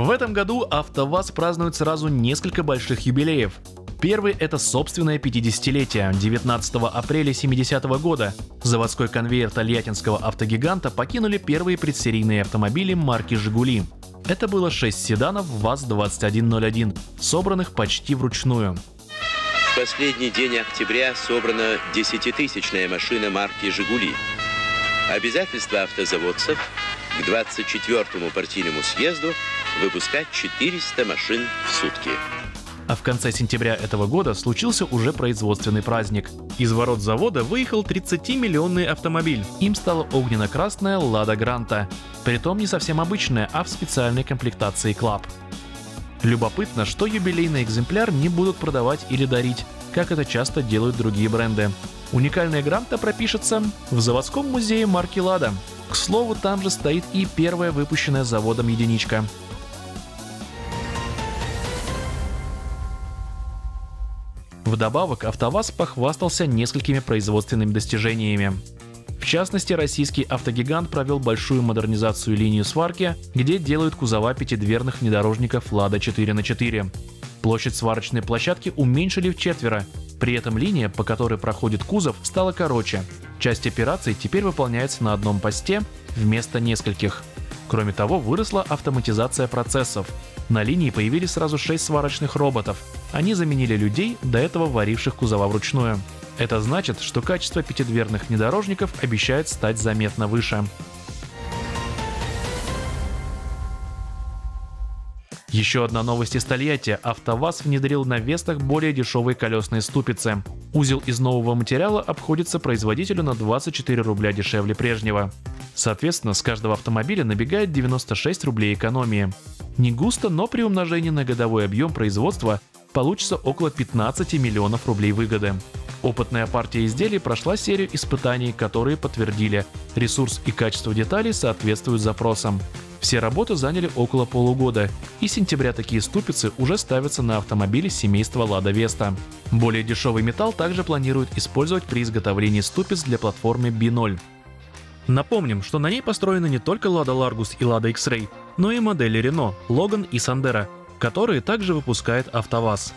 В этом году АвтоВАЗ празднует сразу несколько больших юбилеев. Первый – это собственное 50-летие. 19 апреля 70 -го года заводской конвейер тольяттинского автогиганта покинули первые предсерийные автомобили марки «Жигули». Это было 6 седанов ВАЗ-2101, собранных почти вручную. В последний день октября собрана десятитысячная машина марки «Жигули». Обязательство автозаводцев к 24-му партийному съезду выпускать 400 машин в сутки. А в конце сентября этого года случился уже производственный праздник. Из ворот завода выехал 30-миллионный автомобиль. Им стала огненно-красная «Лада Гранта». Притом не совсем обычная, а в специальной комплектации «Club». Любопытно, что юбилейный экземпляр не будут продавать или дарить, как это часто делают другие бренды. Уникальная гранта пропишется в заводском музее марки «Лада». К слову, там же стоит и первая выпущенная заводом единичка. Вдобавок, АвтоВАЗ похвастался несколькими производственными достижениями. В частности, российский автогигант провел большую модернизацию линии сварки, где делают кузова пятидверных внедорожников «Лада 4 на 4 Площадь сварочной площадки уменьшили в четверо, при этом линия, по которой проходит кузов, стала короче. Часть операций теперь выполняется на одном посте вместо нескольких. Кроме того, выросла автоматизация процессов. На линии появились сразу 6 сварочных роботов. Они заменили людей, до этого варивших кузова вручную. Это значит, что качество пятидверных внедорожников обещает стать заметно выше. Еще одна новость из Тольятти. АвтоВАЗ внедрил на Вестах более дешевые колесные ступицы. Узел из нового материала обходится производителю на 24 рубля дешевле прежнего. Соответственно, с каждого автомобиля набегает 96 рублей экономии. Не густо, но при умножении на годовой объем производства получится около 15 миллионов рублей выгоды. Опытная партия изделий прошла серию испытаний, которые подтвердили, ресурс и качество деталей соответствуют запросам. Все работы заняли около полугода, и с сентября такие ступицы уже ставятся на автомобили семейства Лада Веста. Более дешевый металл также планируют использовать при изготовлении ступиц для платформы B0. Напомним, что на ней построены не только Lada Largus и Lada X-Ray, но и модели Renault, Logan и Sandero, которые также выпускает АвтоВАЗ.